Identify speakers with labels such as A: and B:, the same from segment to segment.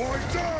A: boy down!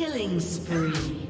A: Killing spree.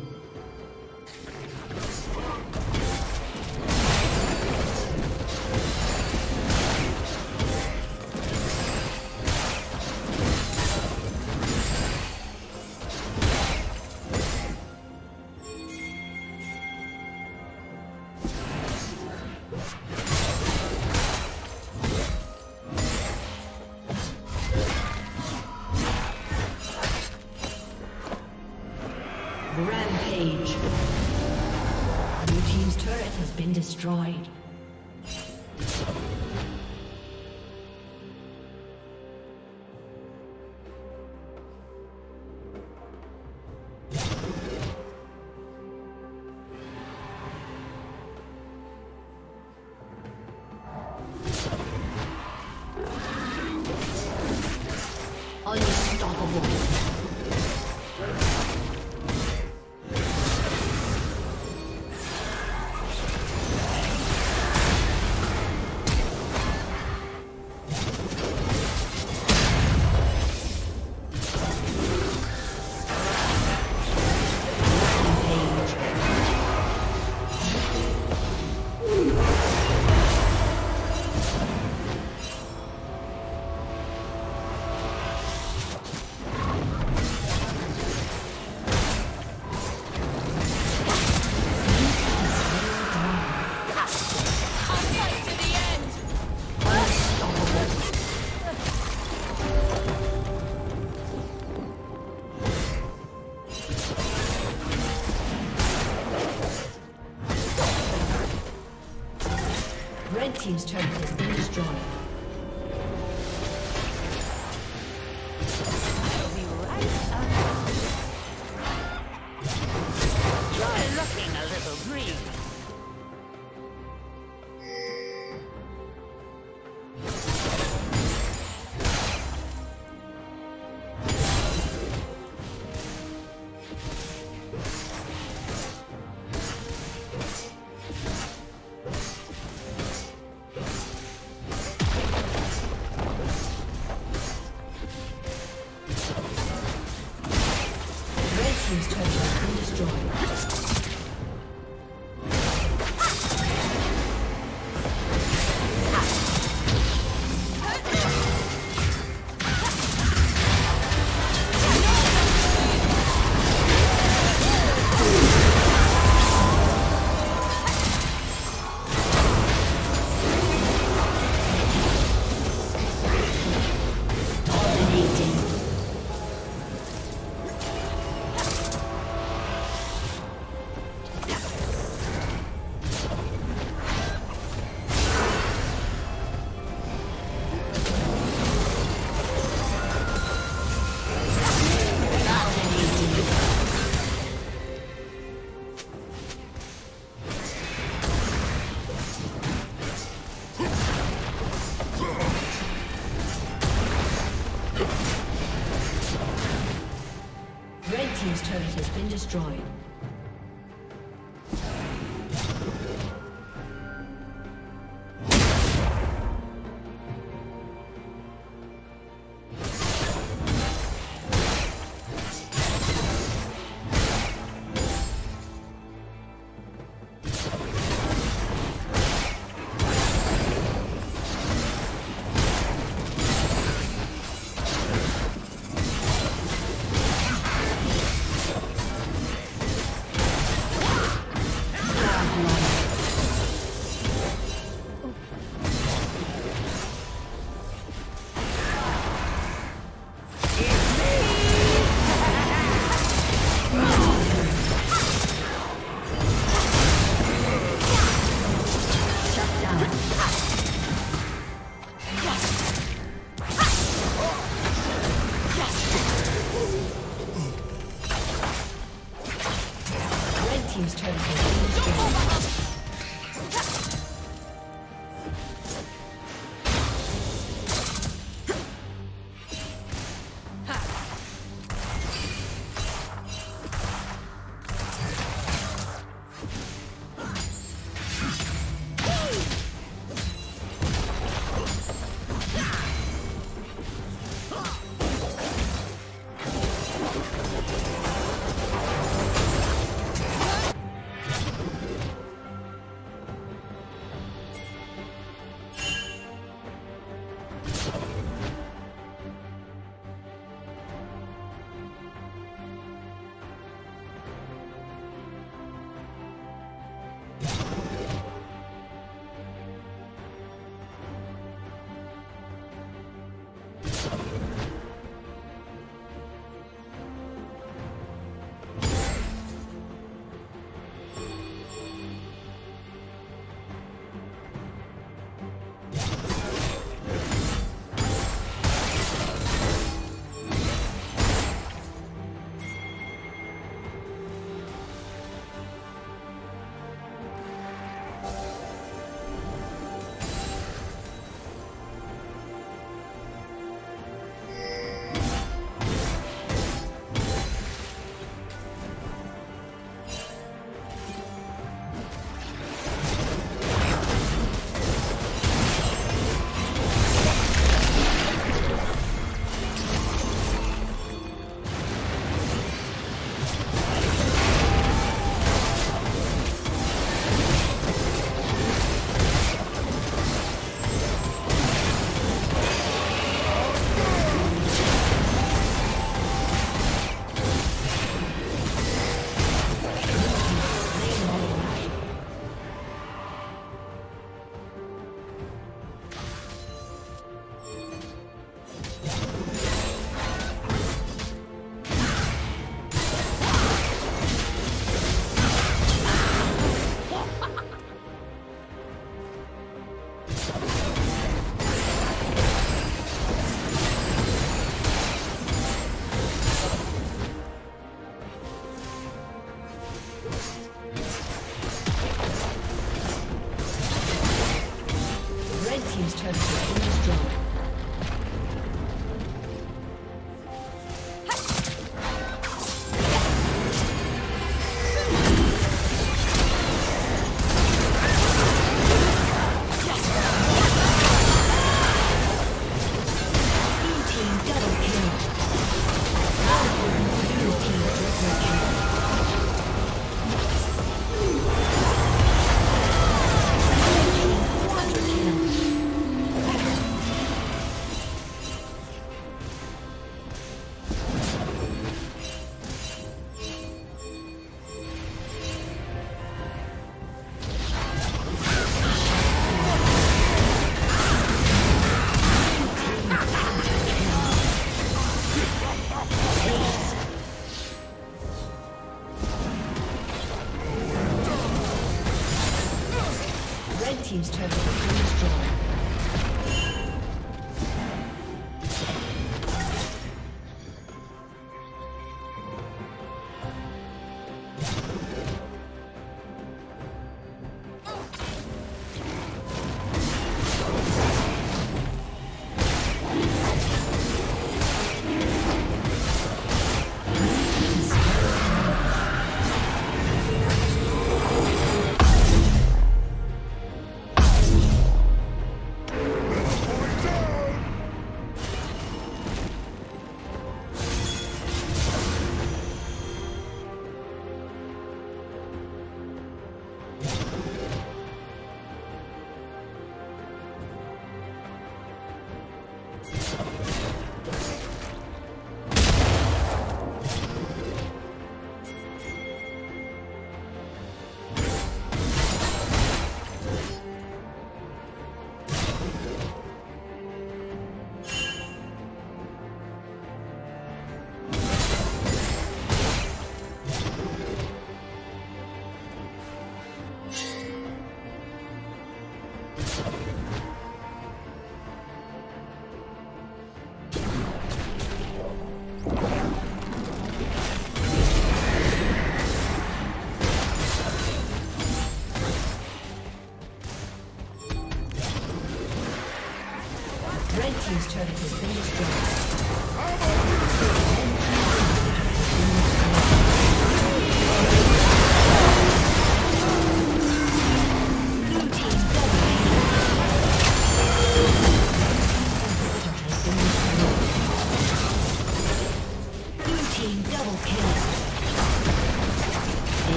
A: Destroyed. team's turret